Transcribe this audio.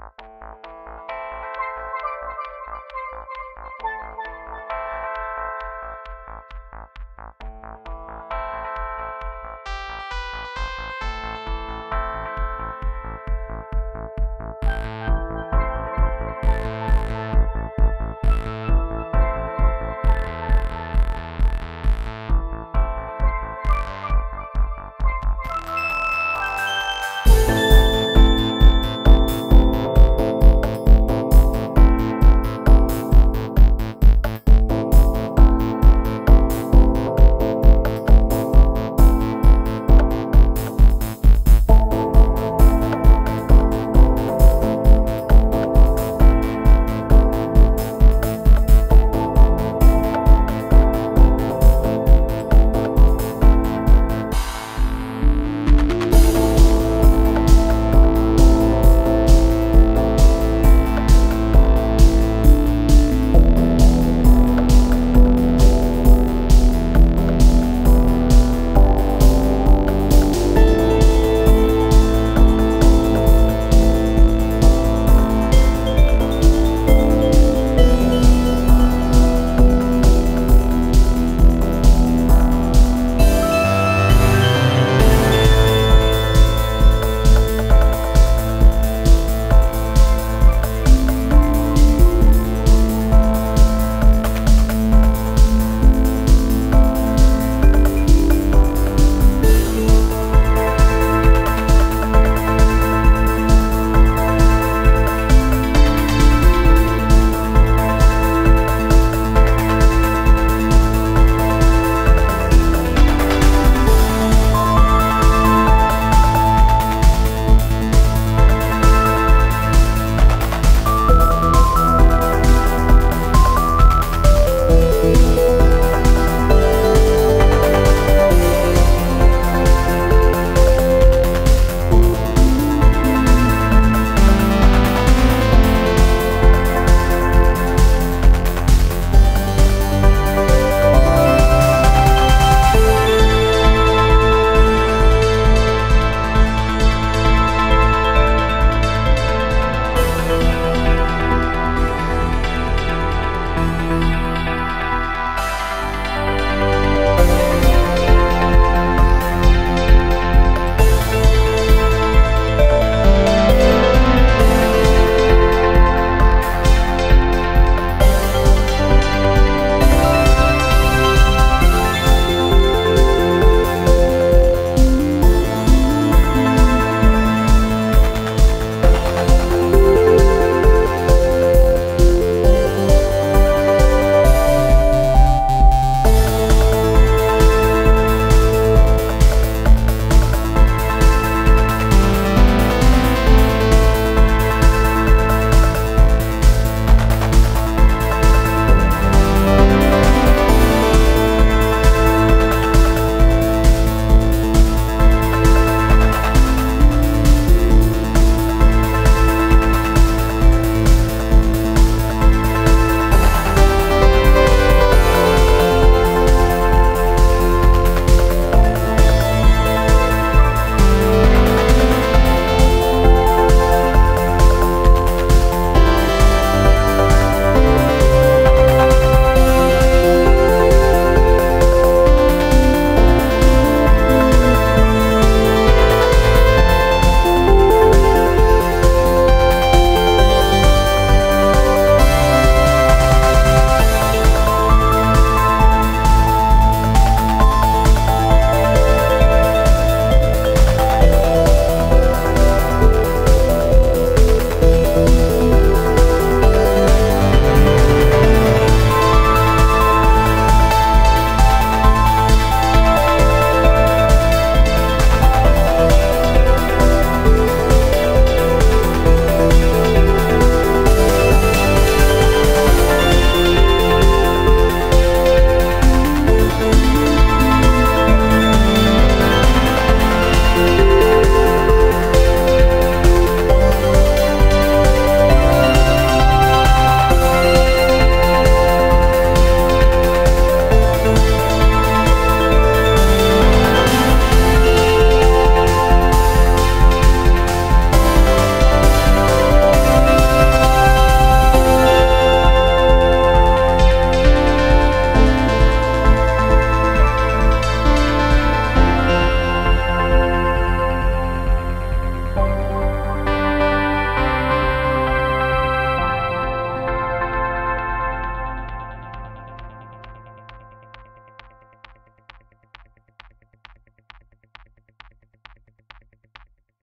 Bye.